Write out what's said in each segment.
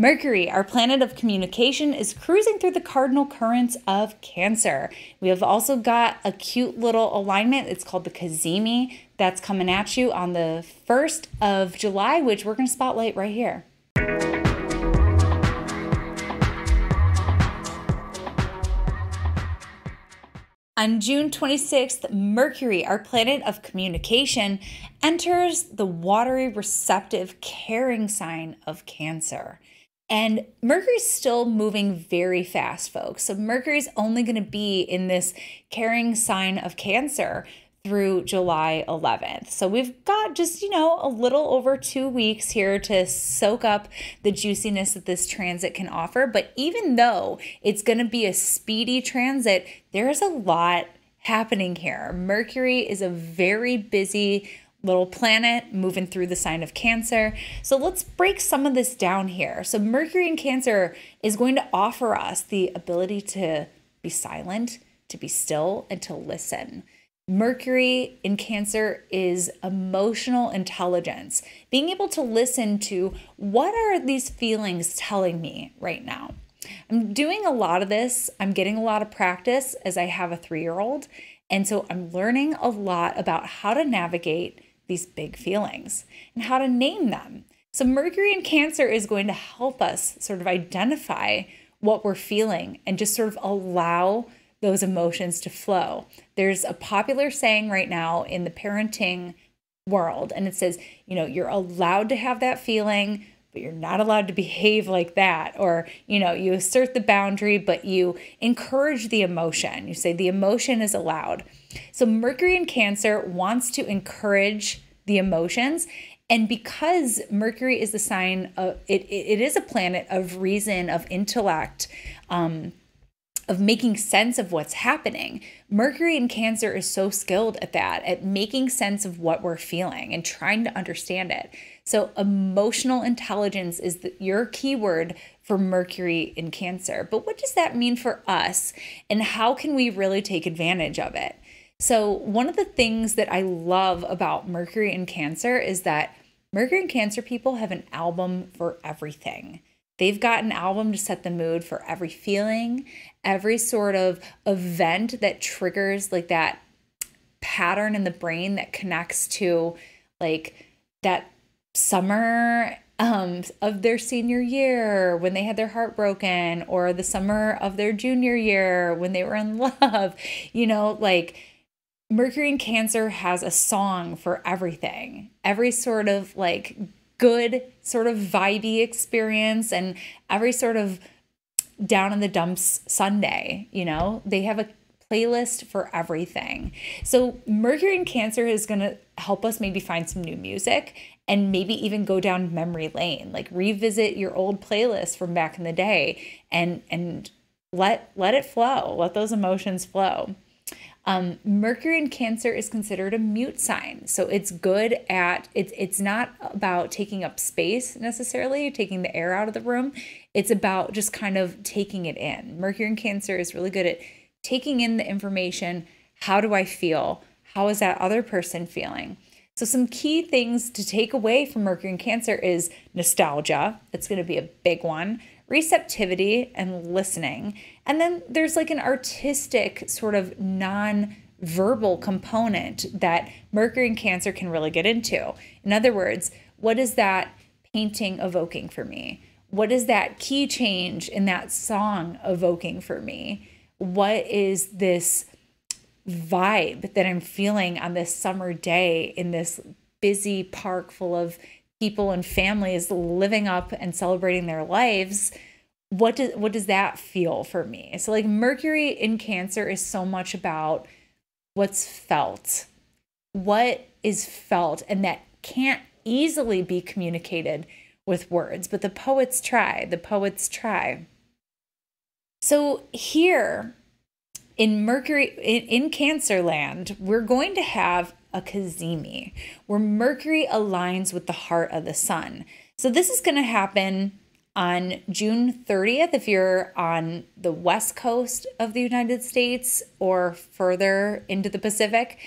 Mercury, our planet of communication, is cruising through the cardinal currents of Cancer. We have also got a cute little alignment. It's called the Cazimi that's coming at you on the 1st of July, which we're going to spotlight right here. On June 26th, Mercury, our planet of communication, enters the watery, receptive, caring sign of Cancer. And Mercury's still moving very fast, folks. So Mercury's only going to be in this caring sign of Cancer through July 11th. So we've got just, you know, a little over two weeks here to soak up the juiciness that this transit can offer. But even though it's going to be a speedy transit, there is a lot happening here. Mercury is a very busy little planet moving through the sign of Cancer. So let's break some of this down here. So Mercury in Cancer is going to offer us the ability to be silent, to be still, and to listen. Mercury in Cancer is emotional intelligence, being able to listen to what are these feelings telling me right now. I'm doing a lot of this. I'm getting a lot of practice as I have a three year old. And so I'm learning a lot about how to navigate these big feelings and how to name them. So, Mercury in Cancer is going to help us sort of identify what we're feeling and just sort of allow those emotions to flow. There's a popular saying right now in the parenting world, and it says, you know, you're allowed to have that feeling, but you're not allowed to behave like that. Or, you know, you assert the boundary, but you encourage the emotion. You say the emotion is allowed. So, Mercury in Cancer wants to encourage the emotions. And because Mercury is the sign of it, it is a planet of reason, of intellect, um, of making sense of what's happening. Mercury in Cancer is so skilled at that, at making sense of what we're feeling and trying to understand it. So, emotional intelligence is the, your keyword for Mercury in Cancer. But what does that mean for us? And how can we really take advantage of it? So, one of the things that I love about Mercury in Cancer is that Mercury in Cancer people have an album for everything. They've got an album to set the mood for every feeling, every sort of event that triggers like that pattern in the brain that connects to like that summer um, of their senior year when they had their heart broken, or the summer of their junior year when they were in love. You know, like Mercury in Cancer has a song for everything. Every sort of like good sort of vibey experience and every sort of down in the dumps Sunday, you know? They have a playlist for everything. So Mercury in Cancer is going to help us maybe find some new music and maybe even go down memory lane, like revisit your old playlist from back in the day and and let let it flow, let those emotions flow. Um, Mercury in Cancer is considered a mute sign, so it's good at it's it's not about taking up space necessarily, taking the air out of the room. It's about just kind of taking it in. Mercury in Cancer is really good at taking in the information. How do I feel? How is that other person feeling? So, some key things to take away from Mercury in Cancer is nostalgia. It's going to be a big one receptivity and listening. And then there's like an artistic sort of non verbal component that Mercury and Cancer can really get into. In other words, what is that painting evoking for me? What is that key change in that song evoking for me? What is this vibe that I'm feeling on this summer day in this busy park full of people and families living up and celebrating their lives what does what does that feel for me? So like mercury in cancer is so much about what's felt. What is felt and that can't easily be communicated with words but the poets try the poets try. So here in mercury in, in cancer land we're going to have a cazimi, where Mercury aligns with the heart of the sun. So this is going to happen on June 30th if you're on the west coast of the United States or further into the Pacific.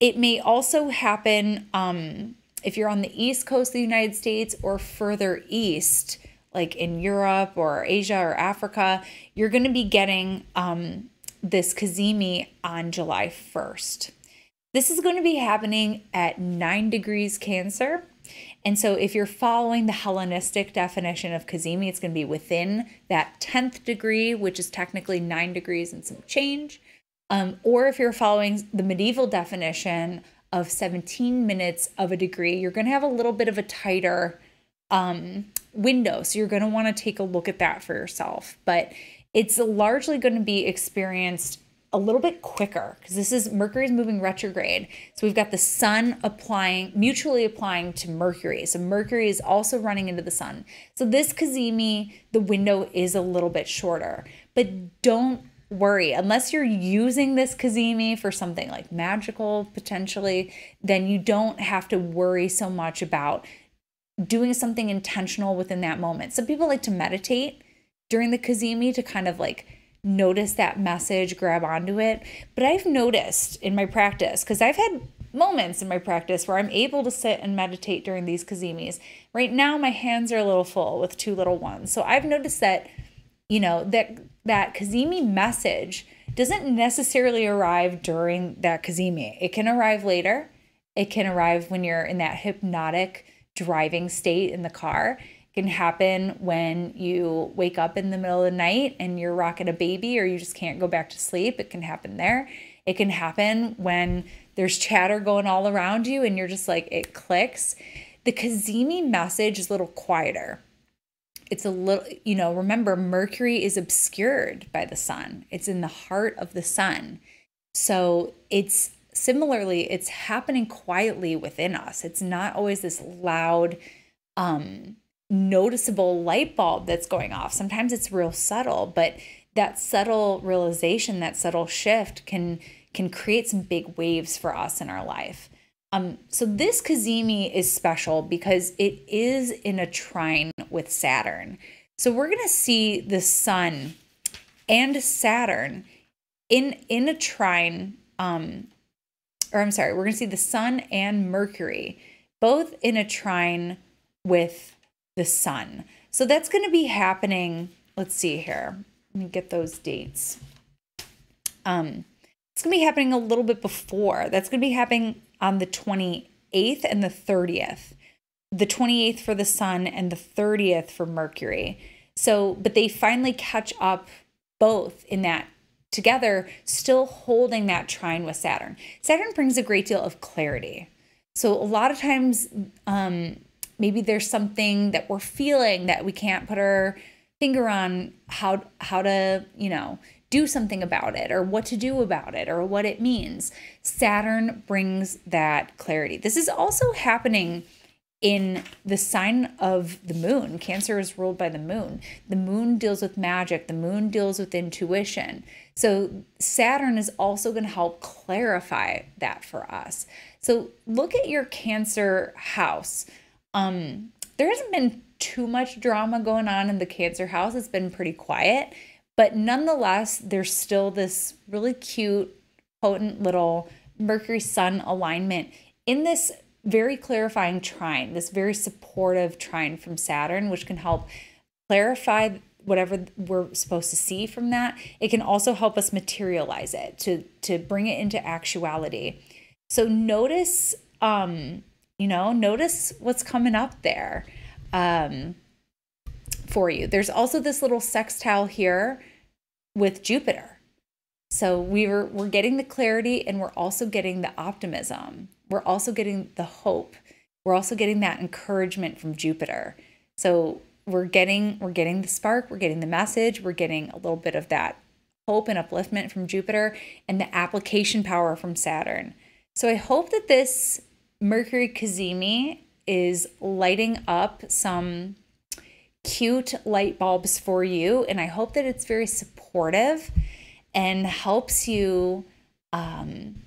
It may also happen um, if you're on the east coast of the United States or further east, like in Europe or Asia or Africa, you're going to be getting um, this cazimi on July 1st. This is going to be happening at 9 degrees Cancer. And so, if you're following the Hellenistic definition of cazimi, it's going to be within that 10th degree, which is technically 9 degrees and some change. Um, or if you're following the medieval definition of 17 minutes of a degree, you're going to have a little bit of a tighter um, window. So, you're going to want to take a look at that for yourself. But it's largely going to be experienced a little bit quicker because this is Mercury's moving retrograde. So we've got the sun applying, mutually applying to Mercury. So Mercury is also running into the sun. So this cazimi, the window is a little bit shorter, but don't worry unless you're using this cazimi for something like magical potentially then you don't have to worry so much about doing something intentional within that moment some people like to meditate during the cazimi to kind of like notice that message, grab onto it. But I've noticed in my practice, because I've had moments in my practice where I'm able to sit and meditate during these cazimis. Right now, my hands are a little full with two little ones. So I've noticed that, you know, that that cazimi message doesn't necessarily arrive during that cazimi. It can arrive later. It can arrive when you're in that hypnotic driving state in the car can happen when you wake up in the middle of the night and you're rocking a baby or you just can't go back to sleep. It can happen there. It can happen when there's chatter going all around you and you're just like, it clicks. The cazimi message is a little quieter. It's a little, you know, remember, Mercury is obscured by the sun, it's in the heart of the sun. So it's similarly, it's happening quietly within us. It's not always this loud, um, noticeable light bulb that's going off. Sometimes it's real subtle, but that subtle realization, that subtle shift can can create some big waves for us in our life. Um, so this cazimi is special because it is in a trine with Saturn. So we're gonna see the sun and Saturn in in a trine. Um, or I'm sorry, we're gonna see the sun and Mercury both in a trine with the sun. So that's going to be happening. Let's see here. Let me get those dates. Um, it's going to be happening a little bit before. That's going to be happening on the 28th and the 30th. The 28th for the sun and the 30th for Mercury. So, but they finally catch up both in that together, still holding that trine with Saturn. Saturn brings a great deal of clarity. So, a lot of times, um, maybe there's something that we're feeling that we can't put our finger on how how to you know do something about it or what to do about it or what it means. Saturn brings that clarity. This is also happening in the sign of the moon. Cancer is ruled by the moon. The moon deals with magic. The moon deals with intuition. So saturn is also going to help clarify that for us. So look at your cancer house um, there hasn't been too much drama going on in the cancer house. It's been pretty quiet, but nonetheless, there's still this really cute, potent little Mercury Sun alignment in this very clarifying trine, this very supportive trine from Saturn, which can help clarify whatever we're supposed to see from that. It can also help us materialize it to to bring it into actuality. So notice um you know notice what's coming up there um, for you. There's also this little sextile here with jupiter. So we are we're getting the clarity and we're also getting the optimism. We're also getting the hope. We're also getting that encouragement from jupiter. So we're getting we're getting the spark we're getting the message we're getting a little bit of that hope and upliftment from jupiter and the application power from saturn. So i hope that this Mercury cazimi is lighting up some cute light bulbs for you. And I hope that it's very supportive and helps you. Um,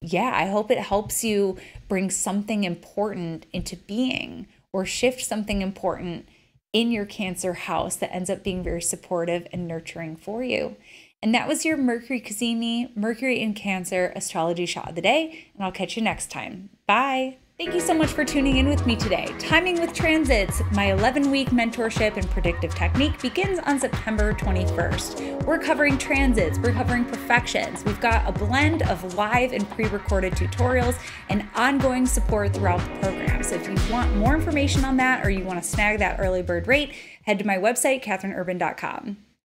yeah, I hope it helps you bring something important into being or shift something important in your Cancer house that ends up being very supportive and nurturing for you. And that was your Mercury cazimi, Mercury in Cancer astrology shot of the day. And I'll catch you next time. Bye. Thank you so much for tuning in with me today. Timing with Transits, my 11 week mentorship and predictive technique begins on September 21st. We're covering transits, we're covering profections. We've got a blend of live and pre recorded tutorials and ongoing support throughout the program. So if you want more information on that or you want to snag that early bird rate, head to my website, catherineurban.com.